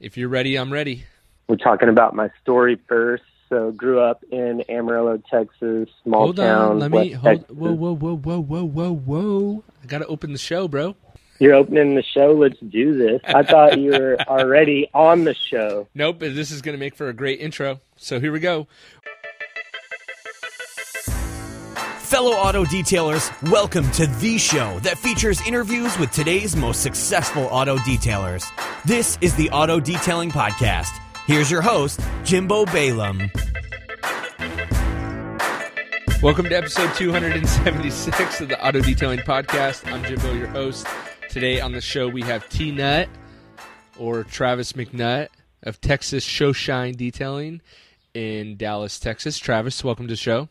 If you're ready, I'm ready. We're talking about my story first. So, grew up in Amarillo, Texas, small hold town. on, let me hold. Texas. Whoa, whoa, whoa, whoa, whoa, whoa, whoa! I gotta open the show, bro. You're opening the show. Let's do this. I thought you were already on the show. Nope, this is gonna make for a great intro. So here we go. Fellow auto detailers, welcome to the show that features interviews with today's most successful auto detailers. This is the Auto Detailing Podcast. Here's your host, Jimbo Balaam. Welcome to episode 276 of the Auto Detailing Podcast. I'm Jimbo, your host. Today on the show we have T Nut or Travis McNutt of Texas Showshine Detailing in Dallas, Texas. Travis, welcome to the show.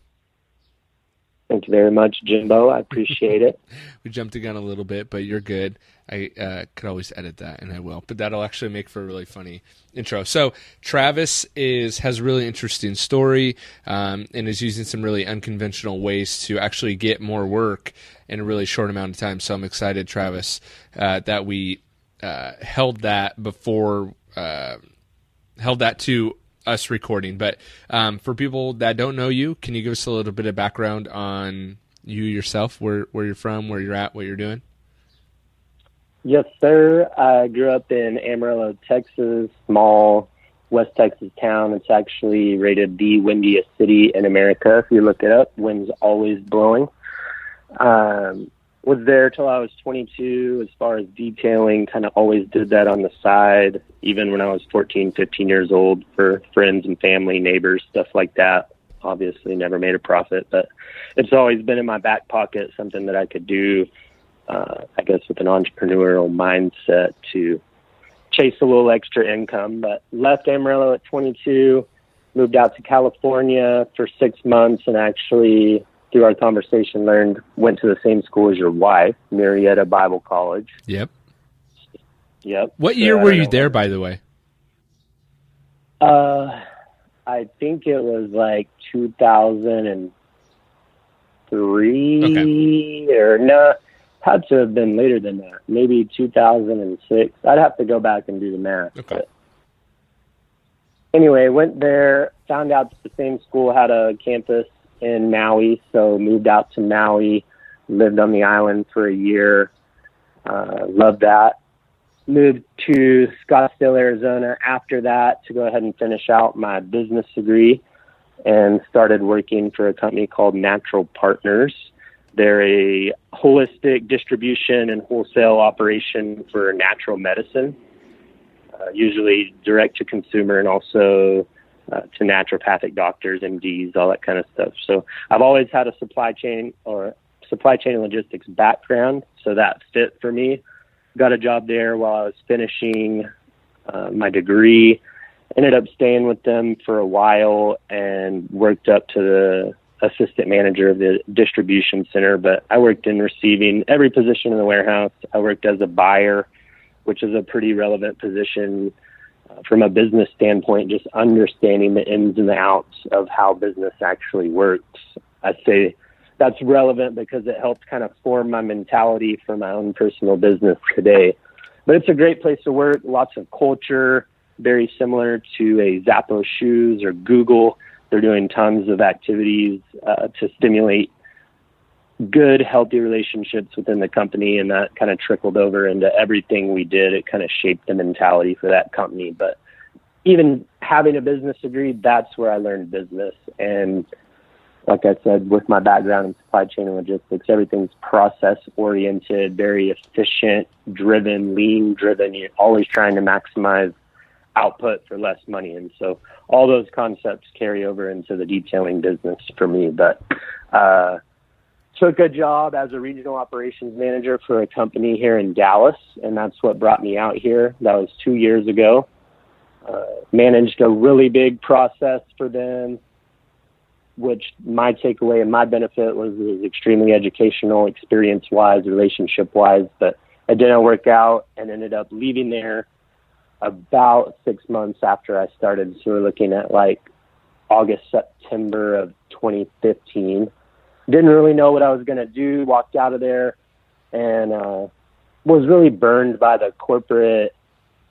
Thank you very much, Jimbo. I appreciate it. We jumped the gun a little bit, but you're good. I uh, could always edit that, and I will. But that'll actually make for a really funny intro. So Travis is has a really interesting story, um, and is using some really unconventional ways to actually get more work in a really short amount of time. So I'm excited, Travis, uh, that we uh, held that before uh, held that to us recording. But um, for people that don't know you, can you give us a little bit of background on you yourself, where where you're from, where you're at, what you're doing? Yes, sir. I grew up in Amarillo, Texas, small West Texas town. It's actually rated the windiest city in America. If you look it up, wind's always blowing. Um, was there till I was 22 as far as detailing, kind of always did that on the side, even when I was 14, 15 years old for friends and family, neighbors, stuff like that. Obviously, never made a profit, but it's always been in my back pocket, something that I could do, uh, I guess, with an entrepreneurial mindset to chase a little extra income. But left Amarillo at 22, moved out to California for six months, and actually through our conversation learned went to the same school as your wife, Murrieta Bible College. Yep. Yep. What year I were you there, by the way? Uh, I think it was like 2003 or no, had to have been later than that. Maybe 2006. I'd have to go back and do the math. Okay. But anyway, went there, found out that the same school had a campus in Maui, so moved out to Maui, lived on the island for a year. Uh, loved that. Moved to Scottsdale, Arizona after that to go ahead and finish out my business degree and started working for a company called Natural Partners. They're a holistic distribution and wholesale operation for natural medicine, uh, usually direct to consumer and also uh, to naturopathic doctors, MDs, all that kind of stuff. So I've always had a supply chain or supply chain logistics background, so that fit for me. Got a job there while I was finishing uh, my degree. Ended up staying with them for a while and worked up to the assistant manager of the distribution center. But I worked in receiving every position in the warehouse. I worked as a buyer, which is a pretty relevant position from a business standpoint, just understanding the ins and the outs of how business actually works. I say that's relevant because it helped kind of form my mentality for my own personal business today. But it's a great place to work, lots of culture, very similar to a Zappos Shoes or Google. They're doing tons of activities uh, to stimulate good, healthy relationships within the company, and that kind of trickled over into everything we did. It kind of shaped the mentality for that company. But even having a business degree, that's where I learned business. And like I said, with my background in supply chain and logistics, everything's process oriented, very efficient, driven, lean driven. You're always trying to maximize output for less money. And so all those concepts carry over into the detailing business for me. But uh, took a job as a regional operations manager for a company here in Dallas, and that's what brought me out here. That was two years ago. Uh, managed a really big process for them, which my takeaway and my benefit was, was extremely educational, experience wise, relationship wise, but it didn't work out and ended up leaving there about six months after I started. So we're looking at like August, September of 2015. Didn't really know what I was going to do. Walked out of there and uh, was really burned by the corporate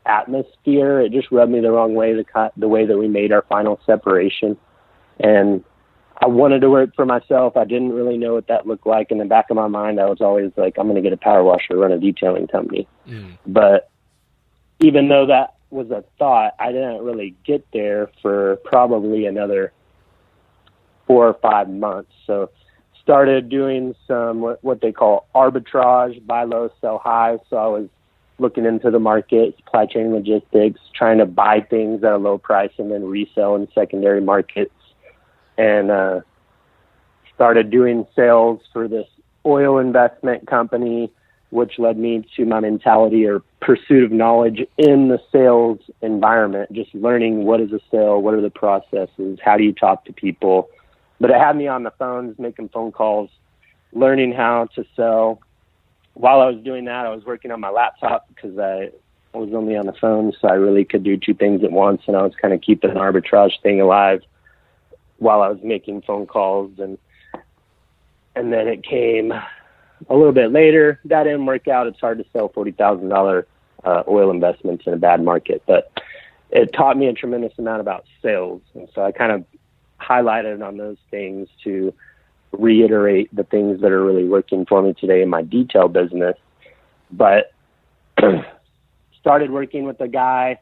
atmosphere. It just rubbed me the wrong way. The the way that we made our final separation, and I wanted to work for myself. I didn't really know what that looked like. In the back of my mind, I was always like, I'm going to get a power washer, run a detailing company. Mm. But even though that was a thought, I didn't really get there for probably another four or five months. So started doing some what, what they call arbitrage, buy low, sell high. So I was looking into the market, supply chain logistics, trying to buy things at a low price and then resell in secondary markets and uh, started doing sales for this oil investment company, which led me to my mentality or pursuit of knowledge in the sales environment, just learning what is a sale, what are the processes, how do you talk to people. But it had me on the phones, making phone calls, learning how to sell. While I was doing that, I was working on my laptop because I was only on the phone, so I really could do two things at once, and I was kind of keeping an arbitrage thing alive while I was making phone calls and and then it came a little bit later. That didn't work out. It's hard to sell forty thousand uh, oil investments in a bad market, but it taught me a tremendous amount about sales, and so I kind of highlighted on those things to reiterate the things that are really working for me today in my detail business. But started working with a guy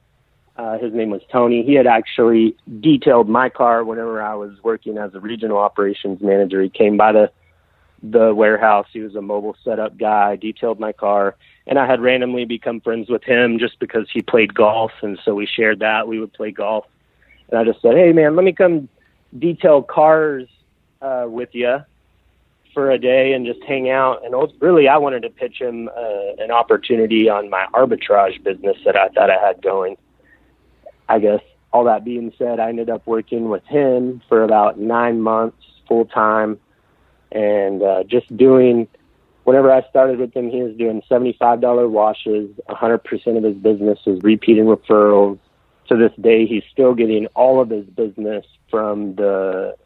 uh, his name was Tony. He had actually detailed my car whenever I was working as a regional operations manager. He came by the the warehouse. He was a mobile setup guy. Detailed my car, and I had randomly become friends with him just because he played golf, and so we shared that. We would play golf, and I just said, "Hey, man, let me come detail cars uh, with you." for a day and just hang out. And really, I wanted to pitch him uh, an opportunity on my arbitrage business that I thought I had going. I guess all that being said, I ended up working with him for about nine months full time and uh, just doing whenever I started with him, he was doing $75 washes. 100% of his business was repeating referrals. To this day, he's still getting all of his business from the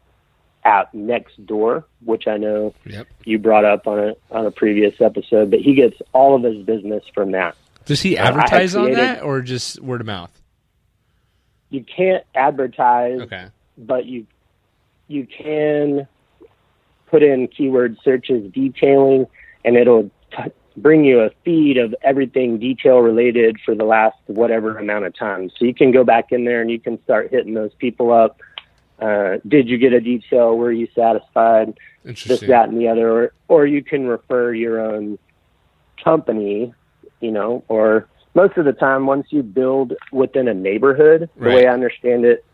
app next door, which I know yep. you brought up on a on a previous episode. But he gets all of his business from that. Does he advertise uh, created, on that, or just word of mouth? you can't advertise, okay. but you you can put in keyword searches detailing, and it'll t- bring you a feed of everything detail related for the last whatever amount of time. So you can go back in there and you can start hitting those people up. Uh, did you get a detail? Were you satisfied? This, that, and the other. Or, or you can refer your own company, you know, or most of the time, once you build within a neighborhood, the way I understand it,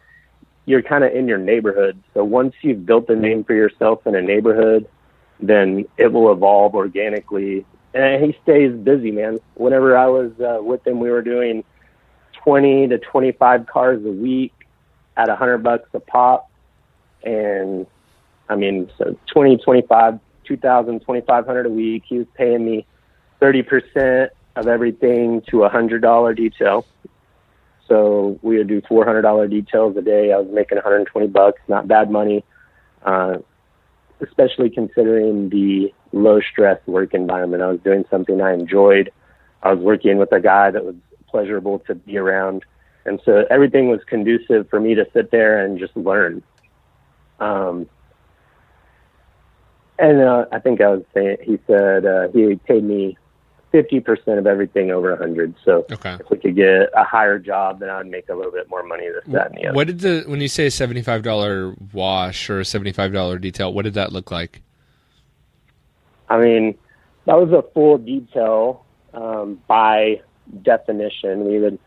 you're kind of in your neighborhood. So once you've built a name for yourself in a neighborhood, then it will evolve organically. And he stays busy, man. Whenever I was uh, with him, we were doing 20 to 25 cars a week at a hundred bucks a pop. And I mean, so 20, 25, 2000, 2500 a week. He was paying me 30% of everything to a hundred dollar detail. So we would do four hundred dollar details a day. I was making 120 bucks, not bad money, uh, especially considering the low stress work environment. I was doing something I enjoyed. I was working with a guy that was pleasurable to be around, and so everything was conducive for me to sit there and just learn. Um, and uh, I think I was saying he said uh, he paid me fifty percent of everything over a hundred. So okay. if we could get a higher job, then I'd make a little bit more money. This, that, and the other. What did the when you say seventy five dollar wash or seventy five dollar detail? What did that look like? I mean, that was a full detail um, by definition. We would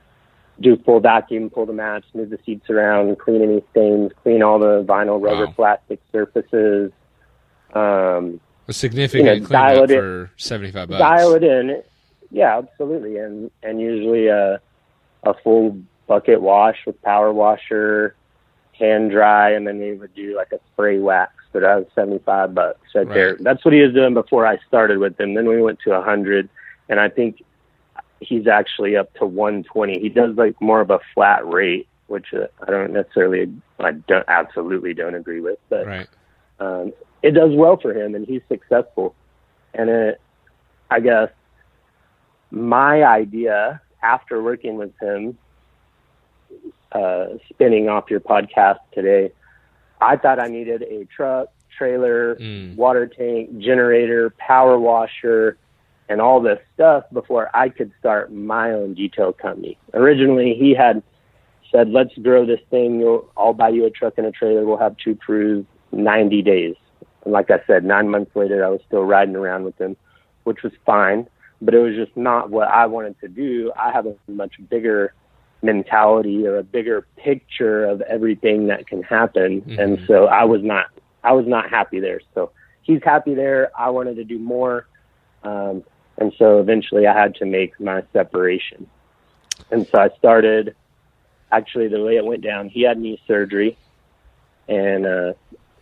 do full vacuum, pull the mats, move the seats around, clean any stains, clean all the vinyl, rubber, wow. plastic surfaces. Um, a significant you know, cleanup for seventy five bucks. Dial it in, yeah, absolutely, and and usually a a full bucket wash with power washer, hand dry, and then we would do like a spray wax. But that was seventy five bucks right, right, there. That's what he was doing before I started with him. Then we went to a hundred, and I think he's actually up to one twenty. He does like more of a flat rate, which uh, I don't necessarily, I don't absolutely don't agree with, but. Right. Um, it does well for him and he's successful. And it, I guess my idea after working with him, uh, spinning off your podcast today, I thought I needed a truck, trailer, Mm. water tank, generator, power washer, and all this stuff before I could start my own detail company. Originally, he had said, "Let's grow this thing. You'll, I'll buy you a truck and a trailer. We'll have two crews, 90 days." And like I said, nine months later, I was still riding around with him, which was fine. But it was just not what I wanted to do. I have a much bigger mentality or a bigger picture of everything that can happen, and Mhm. so I was not, I was not happy there. So he's happy there. I wanted to do more. Um, and so eventually I had to make my separation. And so I started, actually, the way it went down, he had knee surgery. And uh,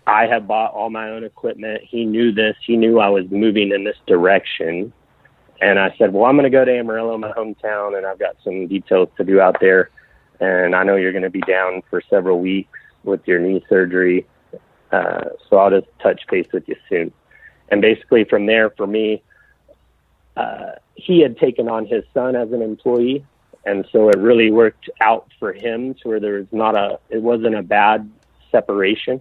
I had bought all my own equipment. He knew this. He knew I was moving in this direction. And I said, Well, I'm going to go to Amarillo, my hometown, and I've got some details to do out there. And I know you're going to be down for several weeks with your knee surgery. Uh, so I'll just touch base with you soon. And basically, from there, for me, uh, he had taken on his son as an employee, and so it really worked out for him to where there was not a, it wasn't a bad separation.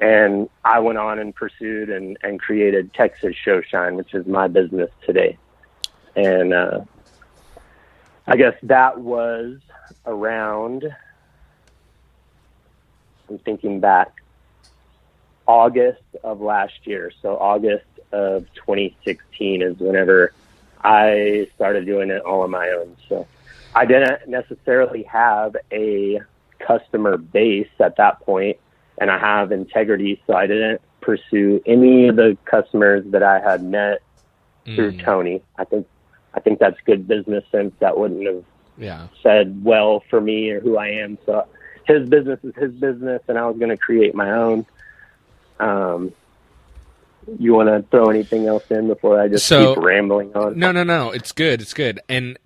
And I went on and pursued and, and created Texas Show Shine, which is my business today. And uh, I guess that was around, I'm thinking back, August of last year. So August of 2016 is whenever I started doing it all on my own. So I didn't necessarily have a customer base at that point, and I have integrity, so I didn't pursue any of the customers that I had met through Mm. Tony. I think I think that's good business sense. That wouldn't have Yeah. said well for me or who I am. So his business is his business, and I was going to create my own. Um, you want to throw anything else in before I just So- keep rambling on? No, no, no. It's good. It's good. And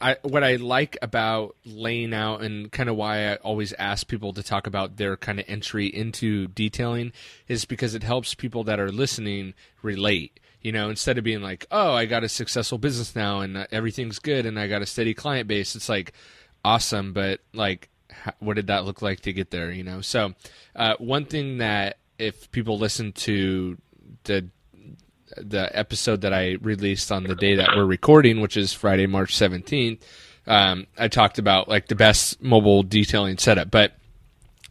I, what I like about laying out and kind of why I always ask people to talk about their kind of entry into detailing is because it helps people that are listening relate. You know, instead of being like, "Oh, I got a successful business now and uh, everything's good and I got a steady client base," it's like awesome, but like, what did that look like to get there? You know, so uh, one thing that if people listen to the the episode that I released on the day that we're recording, which is Friday, March 17th, um, I talked about like the best mobile detailing setup. But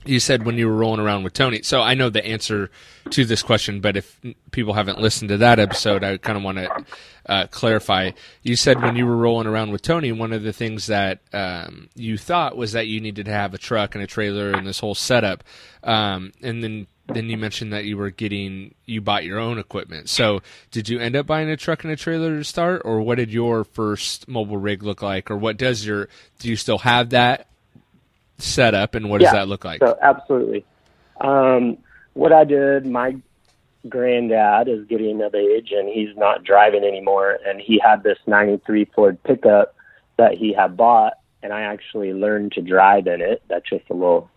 you said when you were rolling around with Tony. So I know the answer to this question, but if people haven't listened to that episode, I kind of want to uh, clarify. You said when you were rolling around with Tony, one of the things that um, you thought was that you needed to have a truck and a trailer and this whole setup. Um, and then then you mentioned that you were getting you bought your own equipment. So did you end up buying a truck and a trailer to start, or what did your first mobile rig look like, or what does your do you still have that set up, and what does that look like? So absolutely. Um, what I did, my granddad is getting of age and he's not driving anymore, and he had this '93 Ford pickup that he had bought, and I actually learned to drive in it. That's just a little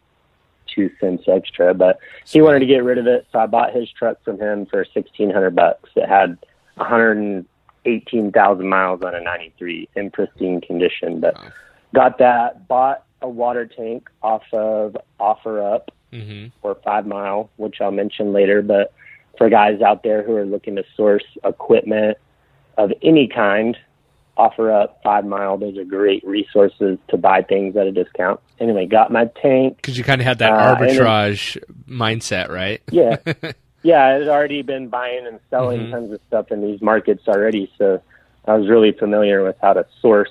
two cents extra, but he wanted to get rid of it, so I bought his truck from him for sixteen hundred bucks. It had 118,000 miles on a '93 in pristine condition, but Wow. got that. Bought a water tank off of Offer Up hmm or Five Mile, which I'll mention later. But for guys out there who are looking to source equipment of any kind, Offer Up, Five Mile, those are great resources to buy things at a discount. Anyway, got my tank. Because you kind of had that Uh, and then- arbitrage mindset, right? Yeah. yeah, I had already been buying and selling Mhm. tons of stuff in these markets already, so I was really familiar with how to source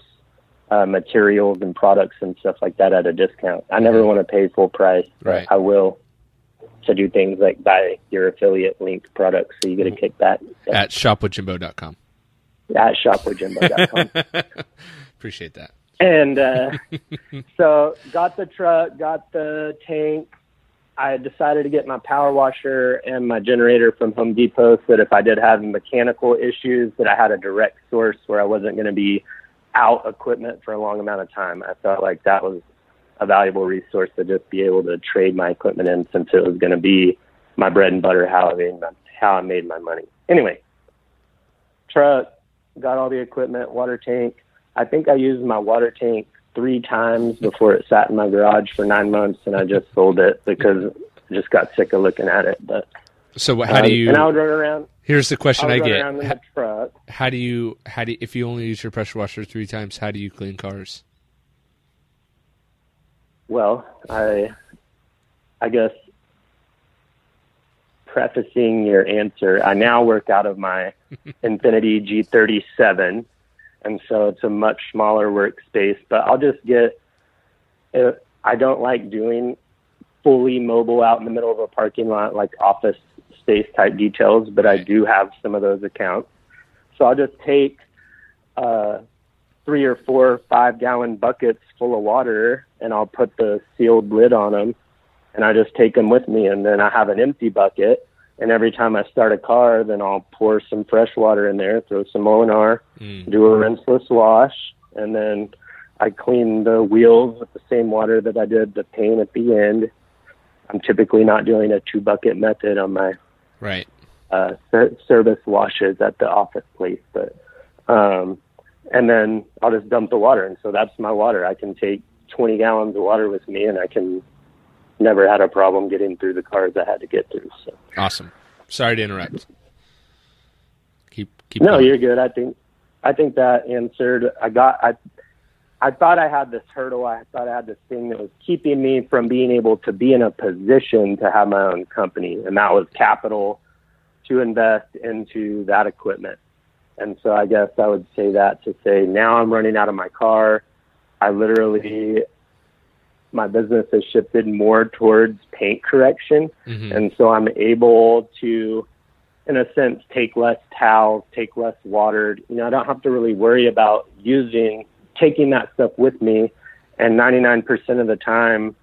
uh, materials and products and stuff like that at a discount. I never want to pay full price, Right. I will to do things like buy your affiliate linked products so you get a kickback At shopwithjimbo.com. at shopwithjimbo.com. Appreciate that. and uh, so got the truck, got the tank. I decided to get my power washer and my generator from Home Depot so that if I did have mechanical issues, that I had a direct source where I wasn't going to be out equipment for a long amount of time. I felt like that was a valuable resource to just be able to trade my equipment in since it was going to be my bread and butter, how I made my, how I made my money. Anyway, truck, got all the equipment, water tank. I think I used my water tank three times before it sat in my garage for nine months, and I just sold it because I just got sick of looking at it. But So how do um, you? And I would run around. here's the I question would I run get: How, how do you? How do if you only use your pressure washer three times? How do you clean cars? Well, I, I guess, prefacing your answer, I now work out of my Infiniti G37, and so it's a much smaller workspace. But I'll just get. Uh, I don't like doing fully mobile out in the middle of a parking lot, like office space type details. But I do have some of those accounts, so I'll just take. Uh, three or four five gallon buckets full of water and I'll put the sealed lid on them and I just take them with me and then I have an empty bucket and every time I start a car then I'll pour some fresh water in there, throw some ONR, Mm. do a rinseless wash and then I clean the wheels with the same water that I did the paint at the end. I'm typically not doing a two bucket method on my Right. uh, ser- service washes at the office place, but um, and then I'll just dump the water, and so that's my water. I can take 20 gallons of water with me, and I can never had a problem getting through the cars I had to get through. So Awesome. Sorry to interrupt. Keep keep. no, going. you're good. I think I think that answered. I got I. I thought I had this hurdle. I thought I had this thing that was keeping me from being able to be in a position to have my own company, and that was capital to invest into that equipment. And so I guess I would say that to say now I'm running out of my car. I literally, my business has shifted more towards paint correction. Mhm. And so I'm able to, in a sense, take less towels, take less water. You know, I don't have to really worry about using, taking that stuff with me. And 99% of the time,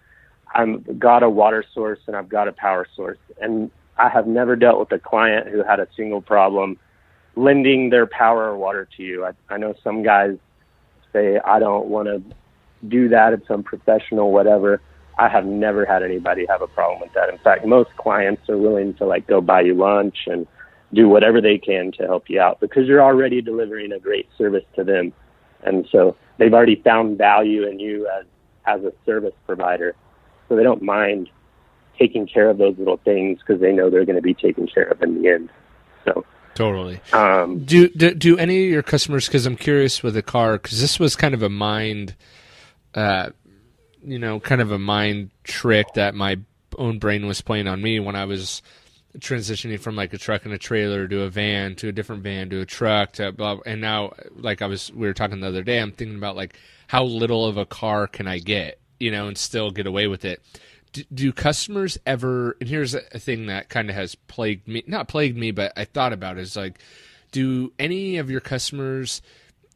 I've got a water source and I've got a power source. And I have never dealt with a client who had a single problem lending their power or water to you. I, I know some guys say, I don't want to do that. at some professional whatever. I have never had anybody have a problem with that. In fact, most clients are willing to like go buy you lunch and do whatever they can to help you out because you're already delivering a great service to them. And so they've already found value in you as, as a service provider. So they don't mind taking care of those little things because they know they're going to be taken care of in the end. So, Totally. um, Do, do do any of your customers? Because I'm curious with the car, because this was kind of a mind, uh, you know, kind of a mind trick that my own brain was playing on me when I was transitioning from like a truck and a trailer to a van to a different van to a truck to blah. And now, like I was, we were talking the other day. I'm thinking about like how little of a car can I get, you know, and still get away with it. Do, do customers ever? And here's a, a thing that kind of has plagued me, not plagued me, but I thought about is like, do any of your customers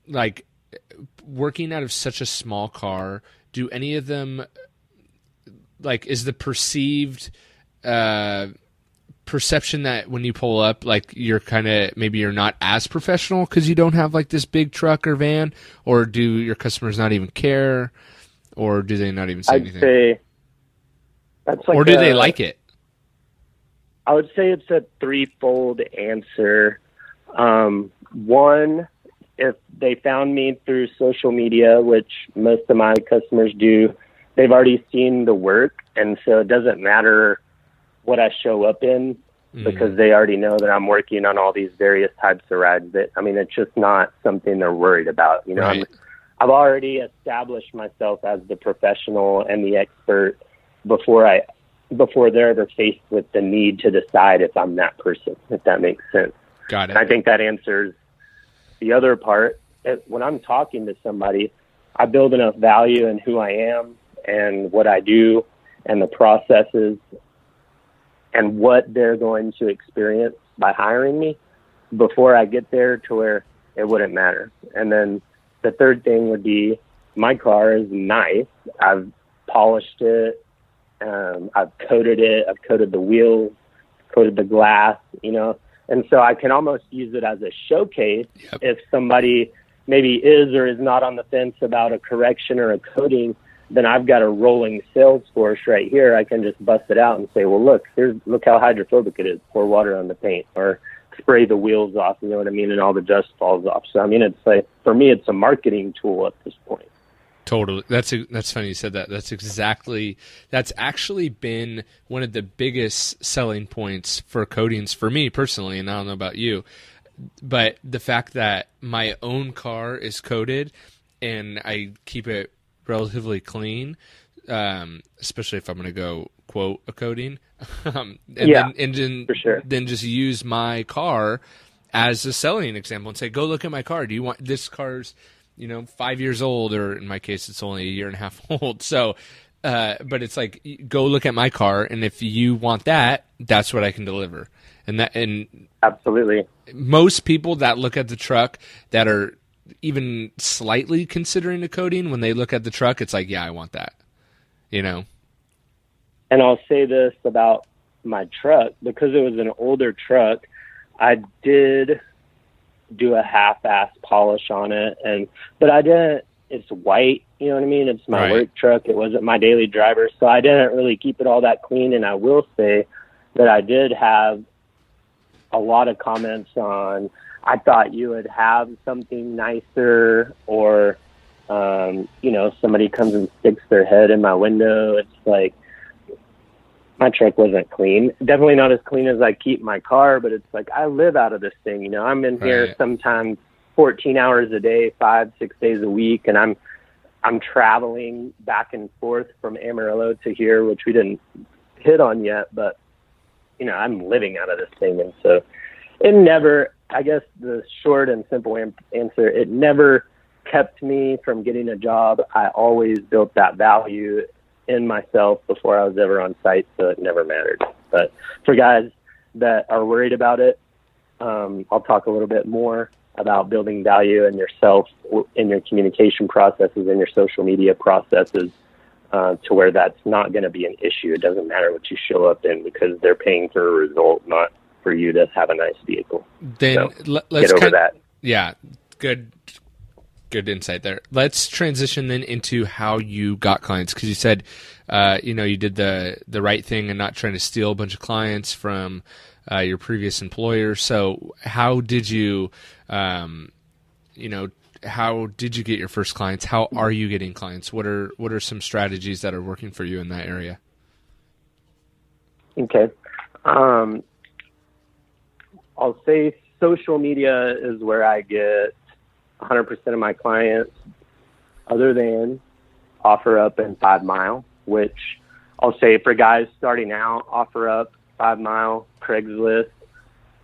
like working out of such a small car? Do any of them like is the perceived uh perception that when you pull up like you're kind of maybe you're not as professional because you don't have like this big truck or van or do your customers not even care or do they not even say I'd anything say that's like or do they like it I would say it's a threefold answer. Um, one, if they found me through social media, which most of my customers do, they've already seen the work, and so it doesn't matter what I show up in Mm-hmm. because they already know that I'm working on all these various types of rides. That I mean, it's just not something they're worried about. You know, I'm, Right. I've already established myself as the professional and the expert before I before they're ever faced with the need to decide if I'm that person, if that makes sense. got And I think that answers the other part. It, when I'm talking to somebody, I build enough value in who I am and what I do and the processes and what they're going to experience by hiring me before I get there to where it wouldn't matter. And then the third thing would be my car is nice. I've polished it. Um, I've coated it. I've coated the wheels, coated the glass, you know, and so I can almost use it as a showcase Yep. if somebody maybe is or is not on the fence about a correction or a coating. Then I've got a rolling sales force right here. I can just bust it out and say, "Well, look, here's look how hydrophobic it is. Pour water on the paint." Or spray the wheels off, you know what I mean, and all the dust falls off. So I mean, it's like for me, it's a marketing tool at this point. Totally. That's a, that's funny you said that. That's exactly that's actually been one of the biggest selling points for coatings for me personally, and I don't know about you, but the fact that my own car is coated and I keep it relatively clean, um, especially if I'm going to go quote a coating, um, and Yeah, then and then, for sure. then just use my car as a selling example and say, "Go look at my car. Do you want this car's, you know, five years old, or in my case, it's only a year and a half old." So, uh, but it's like, go look at my car, and if you want that, that's what I can deliver. And that, and Absolutely. most people that look at the truck that are even slightly considering a coating, when they look at the truck, it's like, yeah, I want that. You know, And I'll say this about my truck because it was an older truck. I did do a half-ass polish on it, and but I didn't. It's white, you know what I mean. It's my Right. work truck. It wasn't my daily driver, so I didn't really keep it all that clean. And I will say that I did have a lot of comments on. I thought you would have something nicer, or um, you know, somebody comes and sticks their head in my window. It's like my truck wasn't clean. Definitely not as clean as I keep my car, but it's like I live out of this thing. You know, I'm in here Right. sometimes 14 hours a day, five, six days a week, and I'm I'm traveling back and forth from Amarillo to here, which we didn't hit on yet, but you know, I'm living out of this thing, and so it never. I guess the short and simple answer: it never kept me from getting a job. I always built that value in myself before I was ever on site, so it never mattered. But for guys that are worried about it, um, I'll talk a little bit more about building value in yourself, in your communication processes, in your social media processes, uh, to where that's not going to be an issue. It doesn't matter what you show up in because they're paying for a result, not for you to have a nice vehicle. then So, let's Get over kind- that. Yeah, good, good insight there. Let's transition then into how you got clients because you said, uh, you know, you did the the right thing and not trying to steal a bunch of clients from uh, your previous employer. So, how did you, um, you know, how did you get your first clients? How are you getting clients? What are what are some strategies that are working for you in that area? Okay. Um, I'll say social media is where I get 100% of my clients, other than offer up and five mile, which I'll say for guys starting out, offer up, five mile, Craigslist.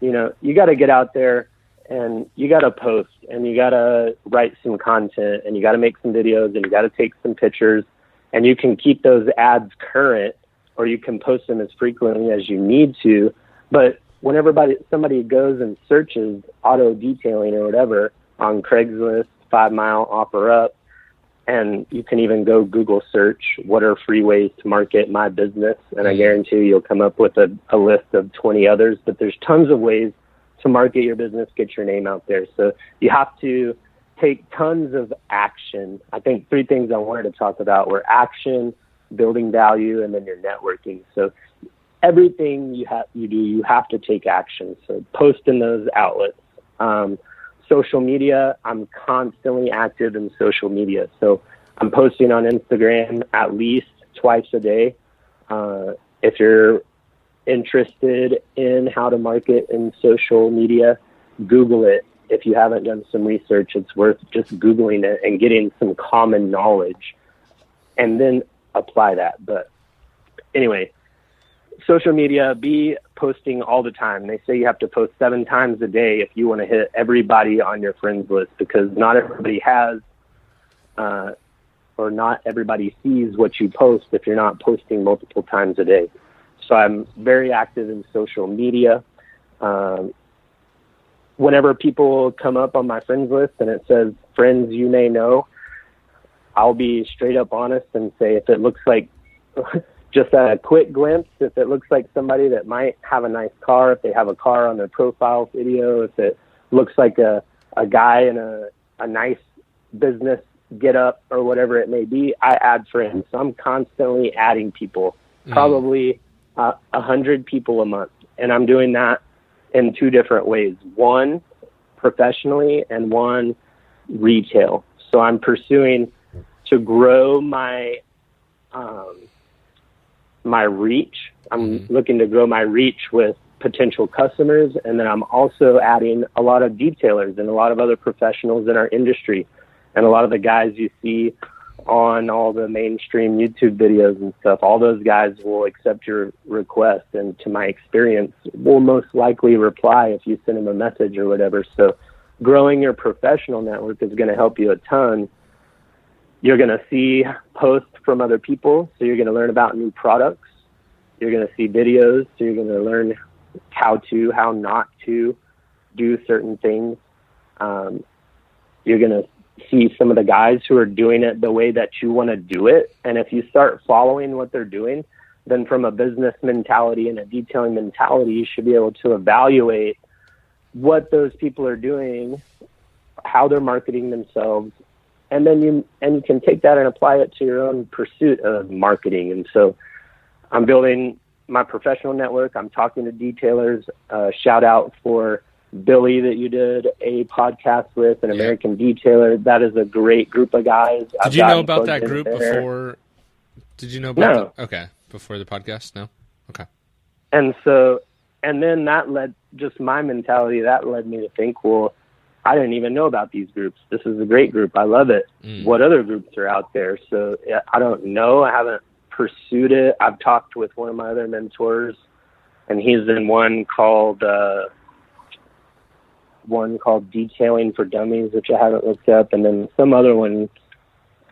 You know, you got to get out there and you got to post and you got to write some content and you got to make some videos and you got to take some pictures and you can keep those ads current or you can post them as frequently as you need to. But when everybody somebody goes and searches auto detailing or whatever on Craigslist, five mile offer up, and you can even go Google search what are free ways to market my business, and I Mhm. guarantee you you'll come up with a, a list of 20 others. But there's tons of ways to market your business, get your name out there. So you have to take tons of action. I think three things I wanted to talk about were action, building value, and then your networking. So everything you have you do, you have to take action. So post in those outlets. Um, social media, I'm constantly active in social media. So I'm posting on Instagram at least twice a day. Uh, if you're interested in how to market in social media, Google it. If you haven't done some research, it's worth just Googling it and getting some common knowledge and then apply that. But anyway, social media, be posting all the time. They say you have to post seven times a day if you want to hit everybody on your friends list because not everybody has, uh, or not everybody sees what you post if you're not posting multiple times a day. So I'm very active in social media. Um, whenever people come up on my friends list and it says friends you may know, I'll be straight up honest and say if it looks like just a quick glimpse, if it looks like somebody that might have a nice car, if they have a car on their profile video, if it looks like a, a guy in a, a nice business get up or whatever it may be, I add friends. So I'm constantly adding people, probably uh, a hundred people a month. And I'm doing that in two different ways. One professionally and one retail. So I'm pursuing to grow my um, my reach. I'm mm-hmm. looking to grow my reach with potential customers, and then I'm also adding a lot of detailers and a lot of other professionals in our industry, and a lot of the guys you see on all the mainstream YouTube videos and stuff. All those guys will accept your request, and to my experience, will most likely reply if you send them a message or whatever. So, growing your professional network is going to help you a ton. You're going to see posts from other people, so you're going to learn about new products. You're going to see videos, so you're going to learn how to, how not to do certain things. Um, you're going to see some of the guys who are doing it the way that you want to do it. And if you start following what they're doing, then from a business mentality and a detailing mentality, you should be able to evaluate what those people are doing, how they're marketing themselves, and then you and you can take that and apply it to your own pursuit of marketing. And so, I'm building my professional network. I'm talking to detailers. Uh, shout out for Billy that you did a podcast with, an yeah. American Detailer. That is a great group of guys. Did I've you know about that group before? Did you know about? No. The, okay, before the podcast. No. Okay. And so, and then that led just my mentality. That led me to think, well, I didn't even know about these groups. This is a great group. I love it. Mm. What other groups are out there? So I don't know. I haven't pursued it. I've talked with one of my other mentors, and he's in one called. Uh, one called Detailing for Dummies, which I haven't looked up, and then some other one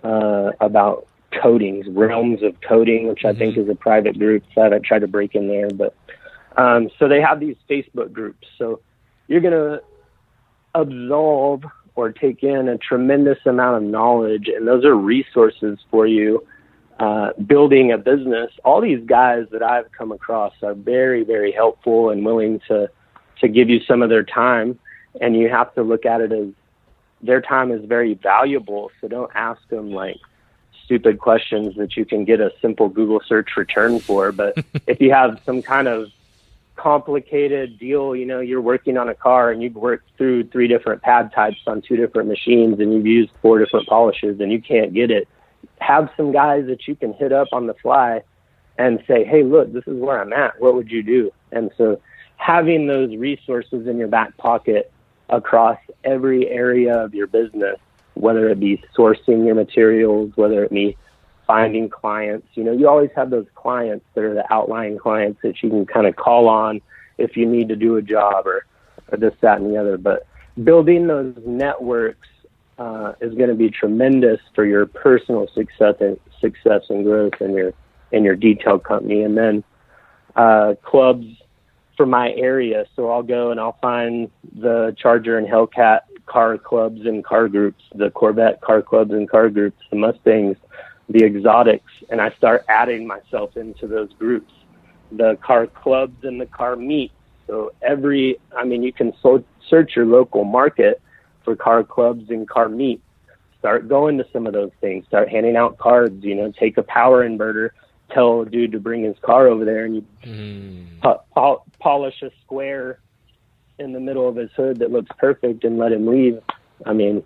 uh, about coatings, Realms of Coding, which I think mm-hmm. is a private group. So I haven't tried to break in there, but um, so they have these Facebook groups. So you're gonna absolve or take in a tremendous amount of knowledge, and those are resources for you. Uh, building a business, all these guys that I've come across are very, very helpful and willing to to give you some of their time and you have to look at it as their time is very valuable. So don't ask them like stupid questions that you can get a simple Google search return for. But if you have some kind of complicated deal, you know, you're working on a car and you've worked through three different pad types on two different machines and you've used four different polishes and you can't get it, have some guys that you can hit up on the fly and say, hey, look, this is where I'm at. What would you do? And so having those resources in your back pocket across every area of your business, whether it be sourcing your materials, whether it be finding clients. You know, you always have those clients that are the outlying clients that you can kind of call on if you need to do a job or, or this, that, and the other. But building those networks uh, is going to be tremendous for your personal success and success and growth in your in your detail company. And then uh, clubs for my area. So I'll go and I'll find the Charger and Hellcat car clubs and car groups, the Corvette car clubs and car groups, the Mustangs, the exotics, and I start adding myself into those groups, the car clubs and the car meets. So every, I mean, you can so, search your local market for car clubs and car meets. Start going to some of those things. Start handing out cards. You know, take a power inverter tell a dude to bring his car over there and you mm. po- po- polish a square in the middle of his hood that looks perfect and let him leave. I mean,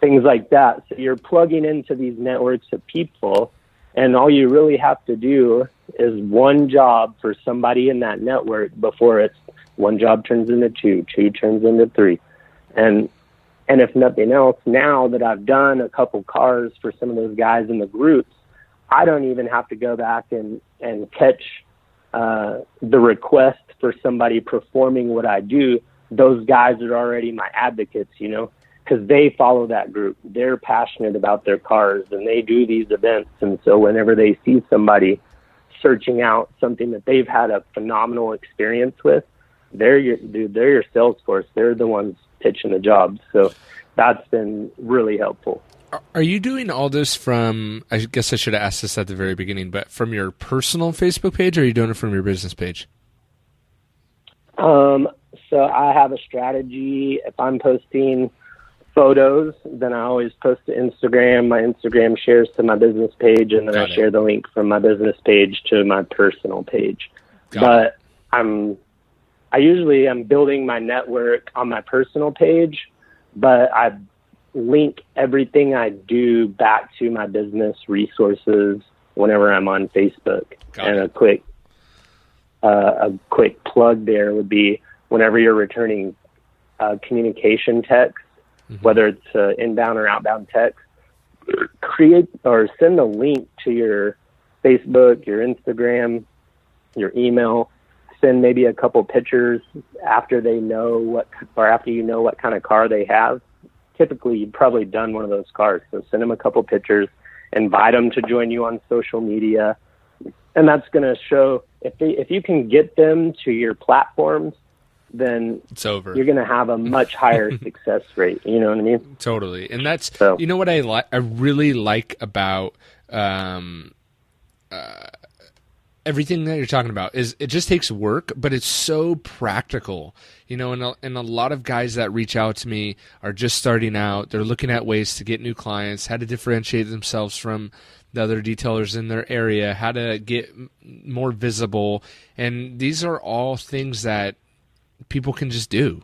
things like that. So you're plugging into these networks of people, and all you really have to do is one job for somebody in that network before it's one job turns into two, two turns into three. And and if nothing else, now that I've done a couple cars for some of those guys in the groups, I don't even have to go back and and catch uh, the request for somebody performing what I do. Those guys are already my advocates, you know, because they follow that group. They're passionate about their cars and they do these events. And so whenever they see somebody searching out something that they've had a phenomenal experience with, they're your dude. They're your sales force. They're the ones pitching the jobs. So that's been really helpful. Are you doing all this from? I guess I should have asked this at the very beginning, but from your personal Facebook page, or are you doing it from your business page? Um, so I have a strategy. If I'm posting photos, then I always post to Instagram. My Instagram shares to my business page, and then Got I it. share the link from my business page to my personal page. Got but it. I'm I usually am building my network on my personal page, but I link everything I do back to my business resources whenever I'm on Facebook. Got and it. a quick uh, a quick plug there would be whenever you're returning uh, communication text, whether it's uh, inbound or outbound text, create or send a link to your Facebook, your Instagram, your email. Send maybe a couple pictures after they know what, or after you know what kind of car they have. Typically, you've probably done one of those cars, so send them a couple pictures. Invite them to join you on social media, and that's going to show if they, if you can get them to your platforms, then It's over. you're going to have a much higher success rate. You know what I mean? Totally, and that's So- you know what I like. I really like about um, uh, everything that you're talking about is it just takes work, but it's so practical. You know, and a, and a lot of guys that reach out to me are just starting out. They're looking at ways to get new clients, how to differentiate themselves from the other detailers in their area, how to get more visible, and these are all things that people can just do.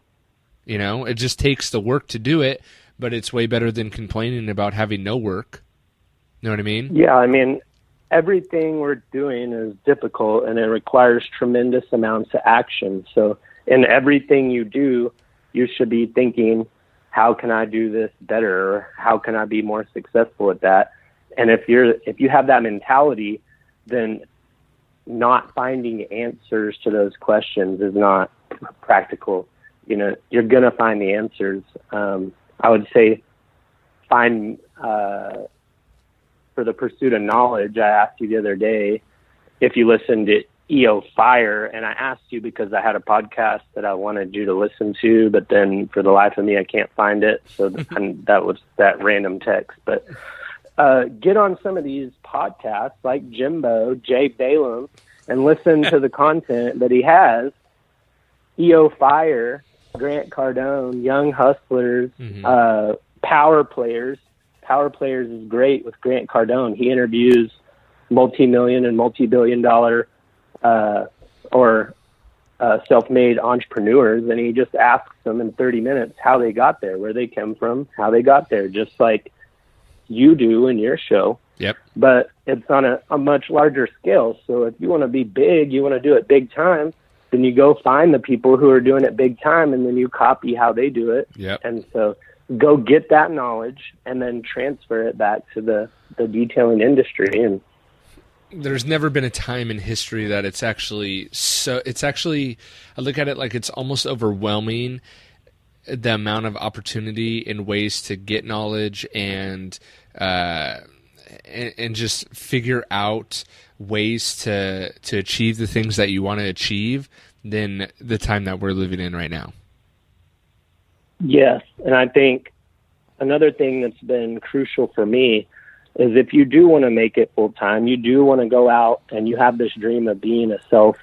You know, it just takes the work to do it, but it's way better than complaining about having no work. You know what I mean? Yeah, I mean, everything we're doing is difficult and it requires tremendous amounts of action. So, in everything you do, you should be thinking, how can I do this better? How can I be more successful at that? And if you're if you have that mentality, then not finding answers to those questions is not practical. You know, you're gonna find the answers. Um, I would say find uh, for the pursuit of knowledge. I asked you the other day if you listened to EO Fire, and I asked you because I had a podcast that I wanted you to listen to, but then for the life of me, I can't find it. So that was that random text. But uh, get on some of these podcasts like Jimbo, Jay Balaam, and listen to the content that he has. EO Fire, Grant Cardone, Young Hustlers, uh, Power Players. Power Players is great with Grant Cardone. He interviews multi-million and multi-billion dollar uh, or uh, self-made entrepreneurs, and he just asks them in 30 minutes how they got there, where they came from, how they got there, just like you do in your show Yep. but it's on a, a much larger scale. So if you want to be big, you want to do it big time, then you go find the people who are doing it big time and then you copy how they do it. Yep. And so go get that knowledge and then transfer it back to the, the detailing industry. And There's never been a time in history that it's actually so. It's actually I look at it like it's almost overwhelming the amount of opportunity and ways to get knowledge and uh, and, and just figure out ways to to achieve the things that you want to achieve than the time that we're living in right now. Yes, and I think another thing that's been crucial for me is if you do want to make it full time, you do want to go out and you have this dream of being a self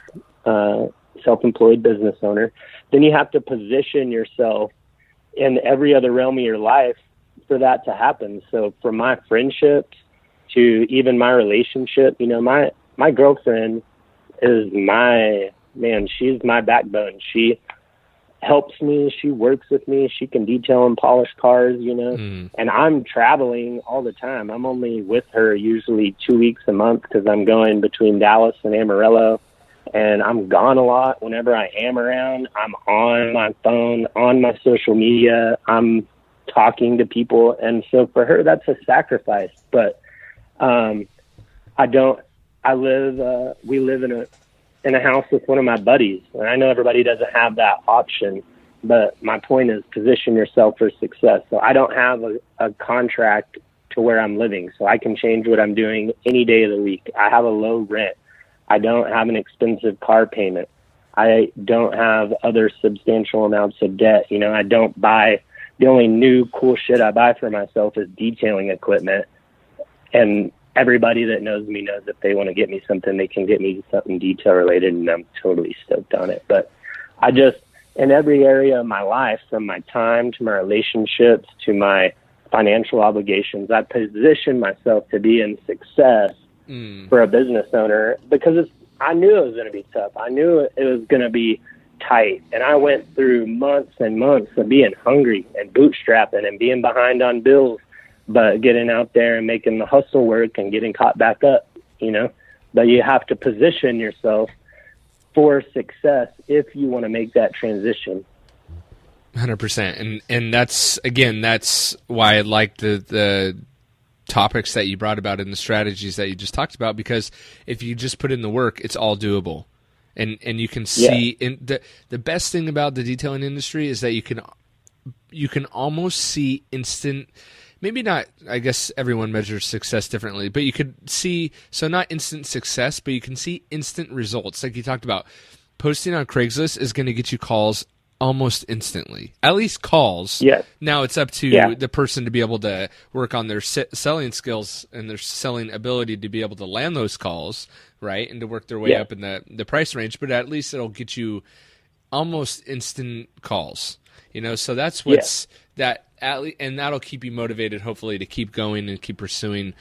uh, self-employed business owner, then you have to position yourself in every other realm of your life for that to happen. So for my friendships to even my relationship, you know, my my girlfriend is my man, she's my backbone. She helps me. She works with me. She can detail and polish cars, you know. Mm. And I'm traveling all the time. I'm only with her usually two weeks a month because I'm going between Dallas and Amarillo. And I'm gone a lot. Whenever I am around, I'm on my phone, on my social media. I'm talking to people. And so for her, that's a sacrifice. But um, I don't. I live. Uh, we live in a in a house with one of my buddies, and I know everybody doesn't have that option. But my point is, position yourself for success. So I don't have a, a contract to where I'm living, so I can change what I'm doing any day of the week. I have a low rent. I don't have an expensive car payment. I don't have other substantial amounts of debt. You know, I don't buy the only new cool shit I buy for myself is detailing equipment. And everybody that knows me knows if they want to get me something, they can get me something detail related, and I'm totally stoked on it. But I just, in every area of my life, from my time to my relationships to my financial obligations, I position myself to be in success Mm. for a business owner because it's, I knew it was going to be tough. I knew it was going to be tight. And I went through months and months of being hungry and bootstrapping and being behind on bills, but getting out there and making the hustle work and getting caught back up, you know. But you have to position yourself for success if you want to make that transition. Hundred percent, and and that's again that's why I like the the topics that you brought about and the strategies that you just talked about because if you just put in the work, it's all doable, and and you can see. Yeah. the the best thing about the detailing industry is that you can you can almost see instant. Maybe not. I guess everyone measures success differently, but you could see so not instant success, but you can see instant results. Like you talked about, posting on Craigslist is going to get you calls almost instantly. At least calls. Yes. Now it's up to yeah. the person to be able to work on their selling skills and their selling ability to be able to land those calls, right, and to work their way yeah. up in the the price range. But at least it'll get you almost instant calls. You know, so that's what's yeah. that at least, and that'll keep you motivated, hopefully, to keep going and keep pursuing.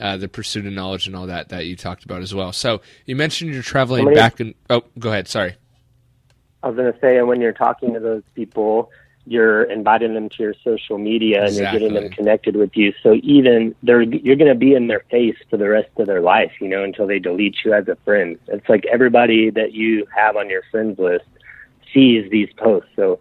Uh, the pursuit of knowledge and all that that you talked about as well. So you mentioned you're traveling back and oh, go ahead. Sorry. I was going to say, and when you're talking to those people, you're inviting them to your social media and exactly. you're getting them connected with you. So even they're you're going to be in their face for the rest of their life, you know, until they delete you as a friend. It's like everybody that you have on your friends list sees these posts, so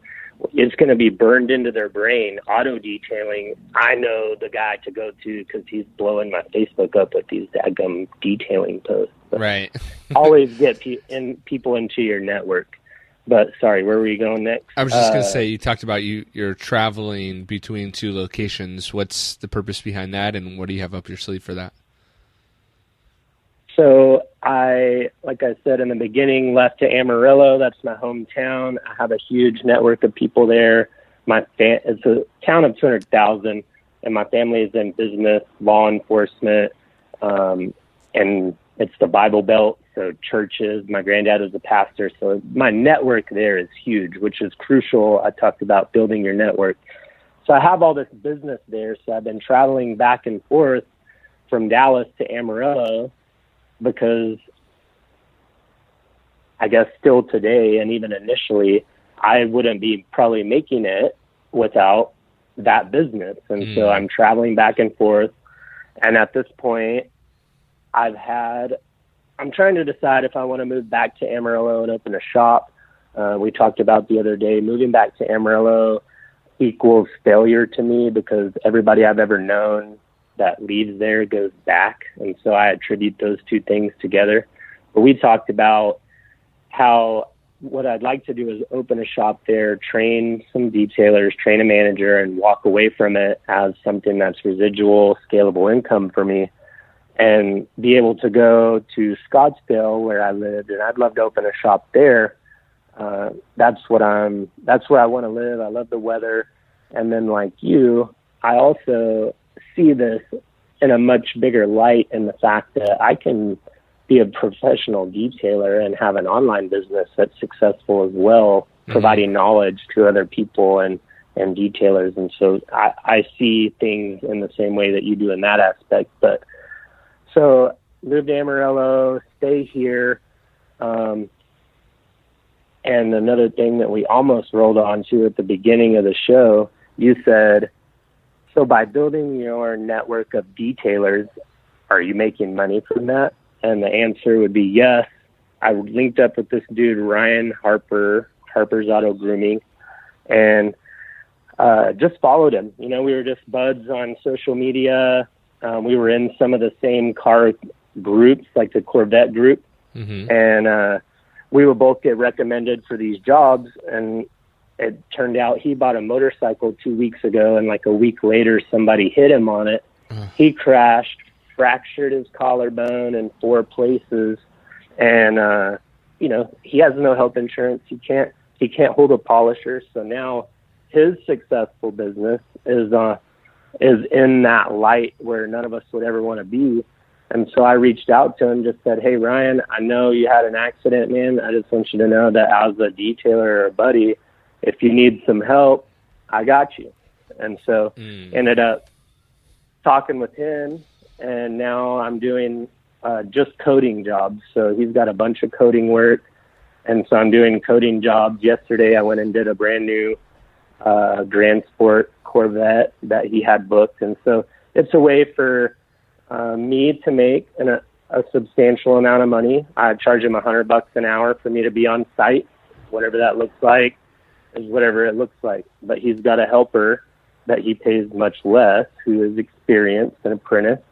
it's going to be burned into their brain. Auto detailing. I know the guy to go to because he's blowing my Facebook up with these daggum detailing posts. But right. always get pe- in people into your network but sorry, where were you going next? I was just uh, going to say you talked about you you're traveling between two locations. What's the purpose behind that, and what do you have up your sleeve for that? So I, like I said in the beginning, left to Amarillo. That's my hometown. I have a huge network of people there. My fa- it's a town of two hundred thousand, and my family is in business, law enforcement, um, and it's the Bible Belt so churches. My granddad was a pastor, so my network there is huge, which is crucial. I talked about building your network. So I have all this business there. So I've been traveling back and forth from Dallas to Amarillo because I guess still today and even initially, I wouldn't be probably making it without that business. And mm. so I'm traveling back and forth. And at this point, I've had I'm trying to decide if I want to move back to Amarillo and open a shop. Uh, we talked about the other day moving back to Amarillo equals failure to me because everybody I've ever known that leaves there goes back, and so I attribute those two things together. But we talked about how what I'd like to do is open a shop there, train some detailers, train a manager, and walk away from it as something that's residual, scalable income for me and be able to go to Scottsdale where I lived, and I'd love to open a shop there. Uh, that's what I'm. That's where I want to live. I love the weather, and then like you, I also see this in a much bigger light in the fact that I can be a professional detailer and have an online business that's successful as well, mm-hmm. providing knowledge to other people and and detailers. And so I, I see things in the same way that you do in that aspect, but so move to Amarillo, stay here. Um, and another thing that we almost rolled on to at the beginning of the show, you said, so by building your network of detailers, are you making money from that? And the answer would be yes. I linked up with this dude, Ryan Harper, Harper's Auto Grooming, and uh, just followed him. You know, we were just buds on social media. Um, we were in some of the same car groups, like the Corvette group, mm-hmm. and uh, we would both get recommended for these jobs. And it turned out he bought a motorcycle two weeks ago, and like a week later, somebody hit him on it. Uh. He crashed, fractured his collarbone in four places, and uh, you know he has no health insurance. He can't he can't hold a polisher. So now his successful business is uh, is in that light where none of us would ever want to be. And so I reached out to him, just said, Hey, Ryan, I know you had an accident, man. I just want you to know that as a detailer or a buddy, if you need some help, I got you. And so mm. ended up talking with him, and now I'm doing uh, just coating jobs. So he's got a bunch of coating work, And so I'm doing coating jobs. Yesterday, I went and did a brand new uh, Grand Sport Corvette that he had booked. And so it's a way for uh, me to make an, a, a substantial amount of money. I charge him a hundred bucks an hour for me to be on site, whatever that looks like, whatever it looks like. But he's got a helper that he pays much less, who is experienced, an apprentice.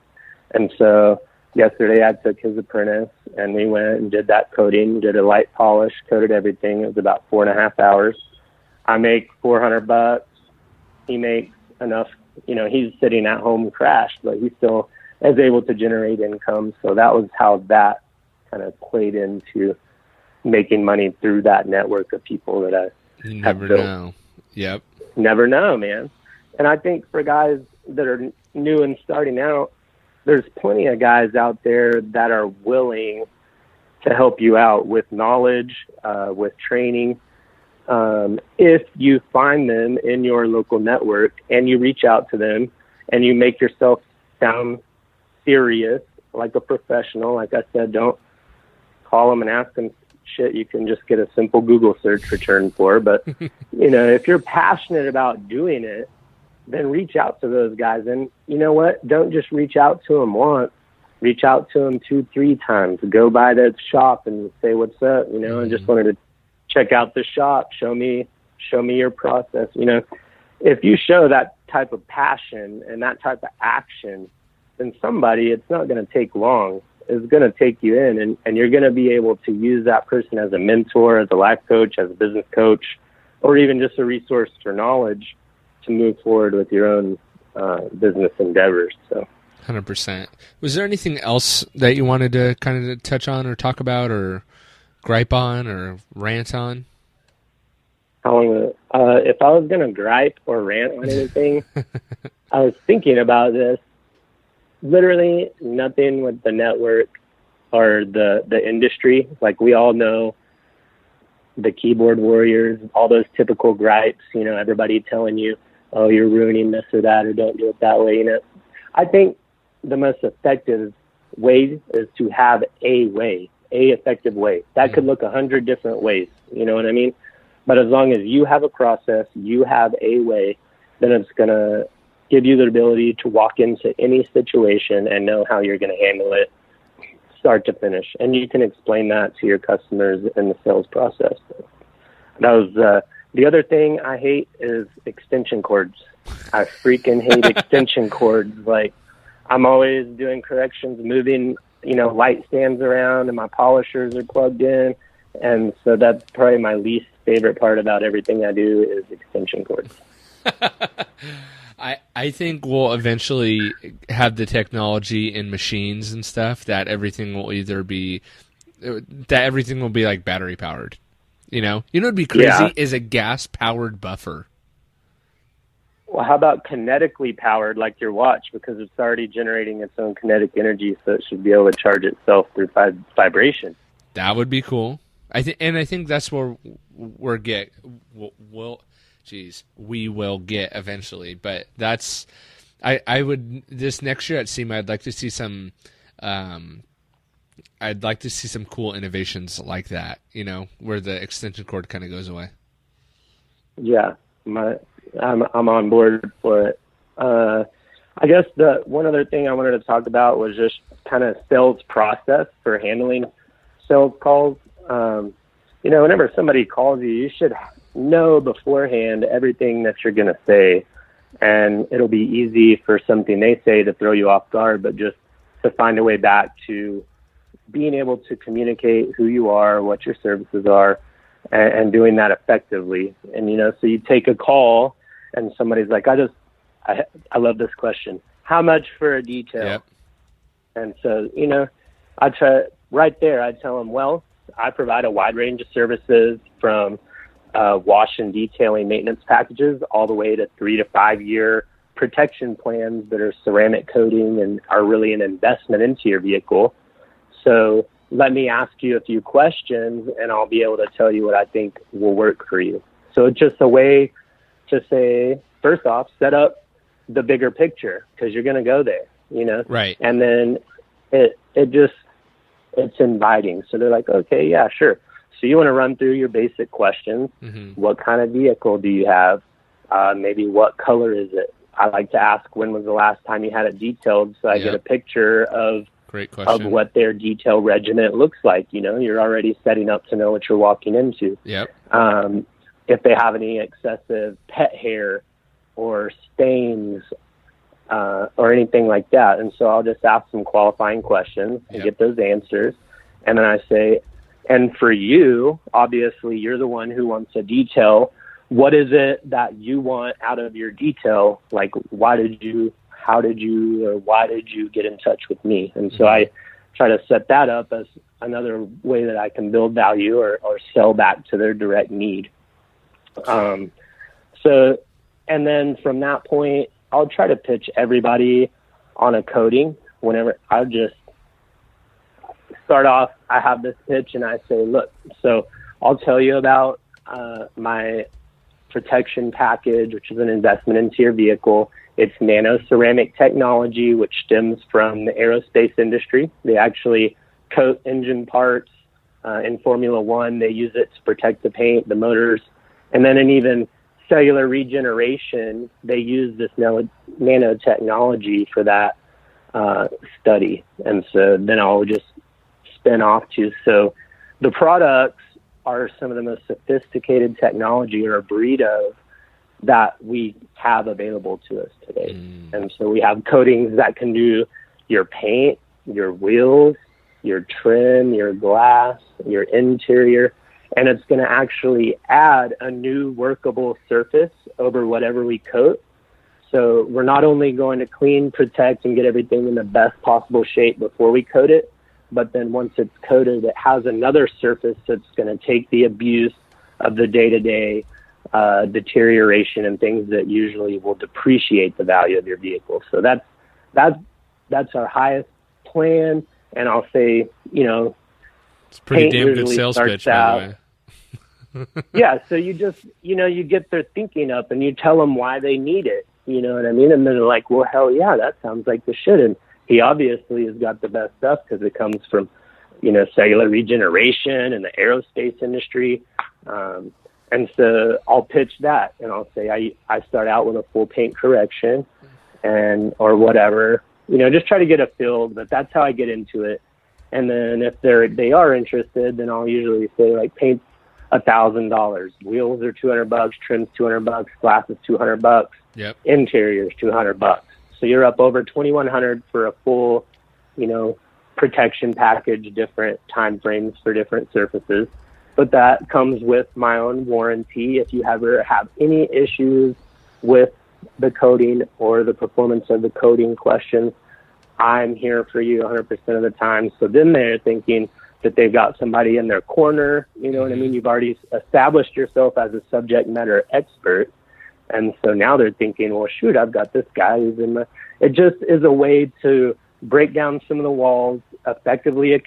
And so yesterday I took his apprentice and we went and did that coating, did a light polish, coated everything. It was about four and a half hours. I make 400 bucks. He makes enough, you know, he's sitting at home crashed, but he still is able to generate income. So that was how that kind of played into making money through that network of people that I You never know. Yep. never know, man. And I think for guys that are new and starting out, there's plenty of guys out there that are willing to help you out with knowledge, uh, with training. Um, if you find them in your local network and you reach out to them and you make yourself sound serious, like a professional, like I said, don't call them and ask them shit you can just get a simple Google search return for. But you know, if you're passionate about doing it, then reach out to those guys. And you know what? Don't just reach out to them once. Reach out to them two, three times. Go by the shop and say what's up. You know, I just mm-hmm. wanted to check out the shop. Show me, show me your process. You know, if you show that type of passion and that type of action, then somebody, it's not going to take long, is going to take you in and, and you're going to be able to use that person as a mentor, as a life coach, as a business coach, or even just a resource for knowledge to move forward with your own uh, business endeavors. So, Hundred percent. Was there anything else that you wanted to kind of touch on or talk about or gripe on or rant on? how long, uh, if I was going to gripe or rant on anything, I was thinking about this. Literally nothing with the network or the, the industry. Like we all know the keyboard warriors, all those typical gripes, you know, everybody telling you, oh, you're ruining this or that, or don't do it that way. You know, I think the most effective way is to have a way, a effective way. That could mm-hmm. look a hundred different ways. You know what I mean? But as long as you have a process, you have a way, then it's going to give you the ability to walk into any situation and know how you're going to handle it start to finish. And you can explain that to your customers in the sales process. That was uh, the other thing I hate is extension cords. I freaking hate extension cords. Like I'm always doing corrections, moving, you know, light stands around and my polishers are plugged in. And so that's probably my least favorite part about everything I do is extension cords. I I think we'll eventually have the technology in machines and stuff that everything will either be that everything will be like battery powered. You know, you know, what'd be crazy Yeah. is a gas powered buffer. Well, how about kinetically powered like your watch because it's already generating its own kinetic energy, so it should be able to charge itself through vi- vibration. That would be cool. I think, and I think that's where we're get we'll, we'll, geez, we will get eventually. But that's, I, I would this next year at SEMA, I'd like to see some, um, I'd like to see some cool innovations like that. You know, where the extension cord kind of goes away. Yeah, my I'm I'm on board for it. Uh, I guess the one other thing I wanted to talk about was just kind of sales process for handling sales calls. Um, you know, whenever somebody calls you, you should know beforehand everything that you're going to say, and it'll be easy for something they say to throw you off guard, but just to find a way back to being able to communicate who you are, what your services are, and, and doing that effectively. And you know, so you take a call, and somebody's like, "I just, I, I love this question. How much for a detail?" Yep. And so, you know, I try right there. I tell them, well, I provide a wide range of services from uh, wash and detailing maintenance packages all the way to three to five year protection plans that are ceramic coating and are really an investment into your vehicle. So let me ask you a few questions and I'll be able to tell you what I think will work for you. So it's just a way to say, first off, set up the bigger picture because you're going to go there, you know? Right. and then it it just it's inviting. So they're like, okay, yeah, sure. So you want to run through your basic questions. Mm-hmm. What kind of vehicle do you have? Uh, maybe what color is it? I like to ask when was the last time you had it detailed, so I get a picture of Great of what their detail regiment looks like. You know, you're already setting up to know what you're walking into. Yep. Um, if they have any excessive pet hair or stains uh, or anything like that. And so I'll just ask some qualifying questions and Yep. get those answers. And then I say, and for you, obviously, you're the one who wants a detail. What is it that you want out of your detail? Like, why did you, how did you, or why did you get in touch with me? And so I try to set that up as another way that I can build value or, or sell back to their direct need. Um, so, and then from that point, I'll try to pitch everybody on a coating whenever I just start off. I have this pitch and I say, look, so I'll tell you about uh, my protection package, which is an investment into your vehicle. It's nano ceramic technology, which stems from the aerospace industry. They actually coat engine parts uh, in Formula One. They use it to protect the paint, the motors, and then in even cellular regeneration, they use this nano, nanotechnology for that uh, study. And so then I'll just spin off to so the products are some of the most sophisticated technology or a breed of that we have available to us today. Mm. And so we have coatings that can do your paint, your wheels, your trim, your glass, your interior, and it's going to actually add a new workable surface over whatever we coat. So we're not only going to clean, protect, and get everything in the best possible shape before we coat it, but then once it's coated, it has another surface that's going to take the abuse of the day to day deterioration and things that usually will depreciate the value of your vehicle. So that's that's that's our highest plan. And I'll say, you know, It's pretty damn good sales pitch, by the way. yeah, so you just, you know, you get their thinking up and you tell them why they need it. You know what I mean? And then they're like, well, hell yeah, that sounds like the shit. And he obviously has got the best stuff because it comes from, you know, cellular regeneration and the aerospace industry. Um, and so I'll pitch that and I'll say, I, I start out with a full paint correction and, or whatever, you know, just try to get a feel, but that's how I get into it. And then if they're, they are interested, then I'll usually say like paint a thousand dollars. Wheels are two hundred bucks, trims two hundred bucks, glass is two hundred bucks, Yep. interiors two hundred bucks. So you're up over twenty one hundred for a full, you know, protection package, different time frames for different surfaces. But that comes with my own warranty. If you ever have any issues with the coating or the performance of the coating questions, I'm here for you 100% of the time. So then they're thinking that they've got somebody in their corner. You know what I mm-hmm. mean? You've already established yourself as a subject matter expert. And so now they're thinking, well, shoot, I've got this guy who's in the. It just is a way to break down some of the walls, effectively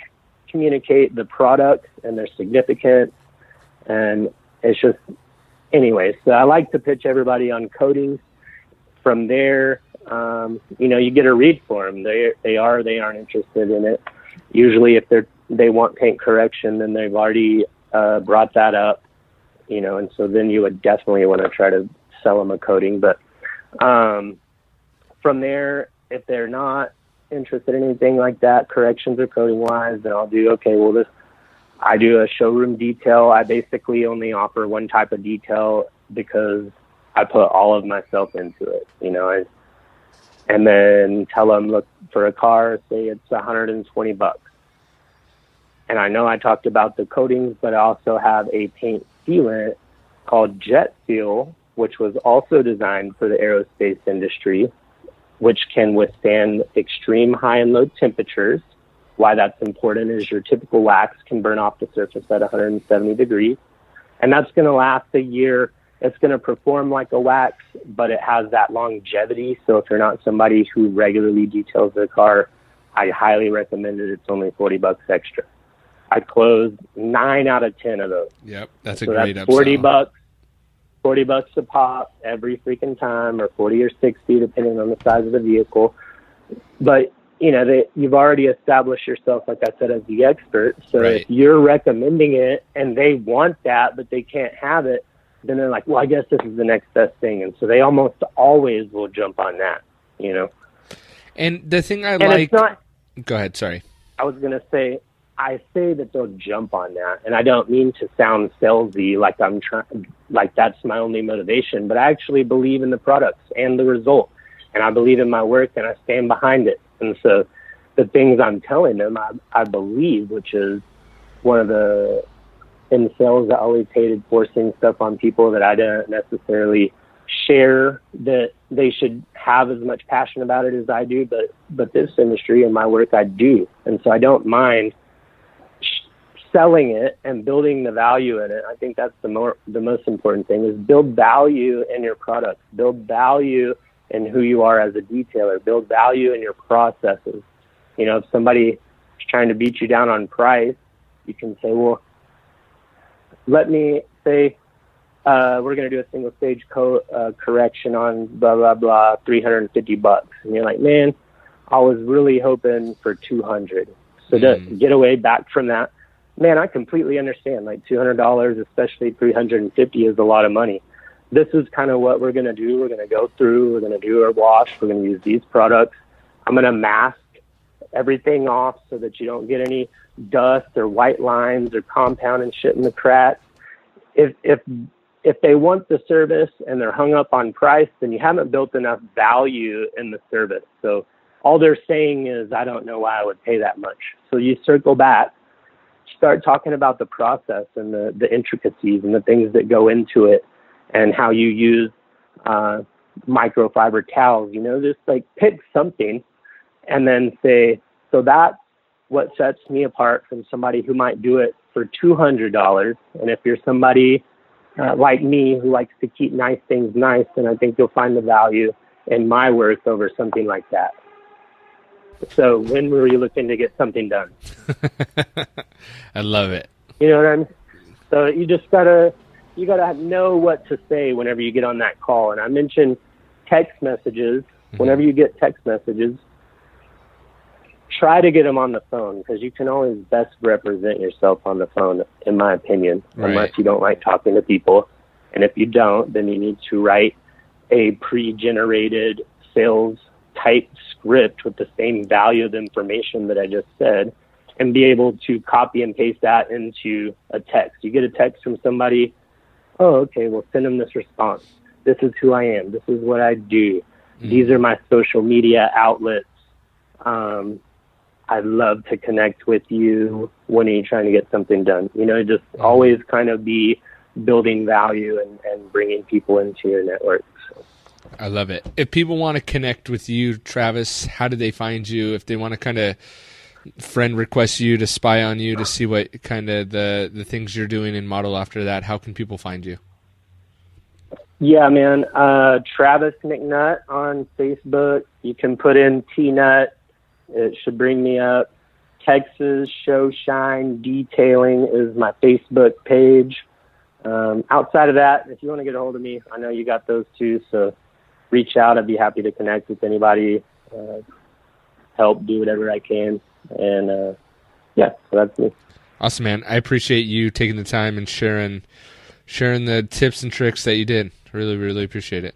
communicate the products and their significance. And it's just, anyway, so I like to pitch everybody on coatings. From there, um, you know, you get a read for them. They they are they aren't interested in it. Usually, if they're they want paint correction, then they've already uh, brought that up. You know, and so then you would definitely want to try to sell them a coating. But um, from there, if they're not interested in anything like that, corrections or coating wise, then I'll do okay. Well, this I do a showroom detail. I basically only offer one type of detail because I put all of myself into it. You know, I, and then tell them look for a car. Say it's 120 bucks. And I know I talked about the coatings, but I also have a paint sealant called Jet Seal, which was also designed for the aerospace industry, which can withstand extreme high and low temperatures. Why that's important is your typical wax can burn off the surface at 170 degrees, and that's going to last a year. It's going to perform like a wax, but it has that longevity. So if you're not somebody who regularly details their car, I highly recommend it. It's only 40 bucks extra. I closed nine out of 10 of those. Yep. That's a So great that's upsell. 40 bucks, 40 bucks a pop every freaking time, or 40 or 60, depending on the size of the vehicle. But you know, that you've already established yourself, like I said, as the expert. So Right. if you're recommending it and they want that, but they can't have it, then they're like, well, I guess this is the next best thing. And so they almost always will jump on that, you know. And the thing I And like. it's not, go ahead. Sorry. I was going to say, I say that they'll jump on that. And I don't mean to sound salesy like I'm trying, like that's my only motivation, but I actually believe in the products and the result. And I believe in my work and I stand behind it. And so the things I'm telling them, I, I believe, which is one of the, in sales, I always hated forcing stuff on people that I don't necessarily share that they should have as much passion about it as I do, but but this industry and my work I do, and so I don't mind selling it and building the value in it. I think that's the more the most important thing is build value in your products, build value in who you are as a detailer, build value in your processes. You know, if somebody is trying to beat you down on price, you can say, well, let me say uh, we're going to do a single stage co- uh, correction on blah blah blah, 350 bucks, and you're like, man, I was really hoping for 200. So to Mm. get away back from that, man, I completely understand. Like 200 dollars, especially 350, is a lot of money. This is kind of what we're going to do. We're going to go through. We're going to do our wash. We're going to use these products. I'm going to mask everything off so that you don't get any dust or white lines or compound and shit in the cracks. If if if they want the service and they're hung up on price, then you haven't built enough value in the service. So all they're saying is, I don't know why I would pay that much. So you circle back, start talking about the process and the, the intricacies and the things that go into it and how you use uh, microfiber towels. You know, just like pick something and then say, so that's what sets me apart from somebody who might do it for $200. And if you're somebody uh, like me who likes to keep nice things nice, then I think you'll find the value in my work over something like that. So when were you looking to get something done? I love it. You know what I mean? So you just gotta you gotta know what to say whenever you get on that call. And I mentioned text messages. Mm-hmm. Whenever you get text messages, try to get them on the phone because you can always best represent yourself on the phone, in my opinion, Right. unless you don't like talking to people. And if you don't, then you need to write a pre-generated sales type script with the same value of information that I just said and be able to copy and paste that into a text. You get a text from somebody, oh, okay, well, send them this response. This is who I am. This is what I do. These are my social media outlets. Um, I'd love to connect with you when are you trying to get something done. You know, just always kind of be building value and, and bringing people into your network. So. I love it. If people want to connect with you, Travis, how do they find you? If they want to kind of friend request you to spy on you to see what kind of the the things you're doing and model after that, how can people find you? Yeah, man. Uh, Travis McNutt on Facebook. You can put in T Nut. It should bring me up. Texas Show Shine Detailing is my Facebook page. Um, outside of that, if you want to get a hold of me, I know you got those too. So reach out. I'd be happy to connect with anybody. Uh, help do whatever I can. And uh, yeah, so that's me. Awesome, man. I appreciate you taking the time and sharing sharing the tips and tricks that you did. Really, really appreciate it.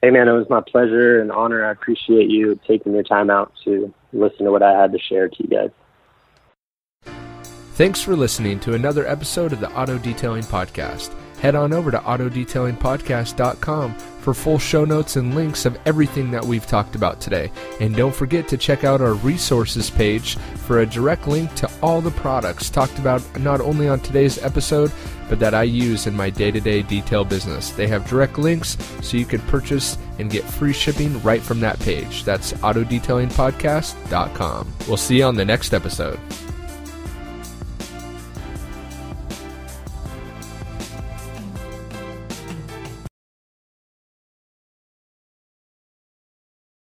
Hey man, it was my pleasure and honor. I appreciate you taking your time out to listen to what I had to share to you guys. Thanks for listening to another episode of the Auto Detailing Podcast. Head on over to autodetailingpodcast.com for full show notes and links of everything that we've talked about today. And don't forget to check out our resources page for a direct link to all the products talked about not only on today's episode, but that I use in my day to day detail business. They have direct links so you can purchase and get free shipping right from that page. That's autodetailingpodcast.com. We'll see you on the next episode.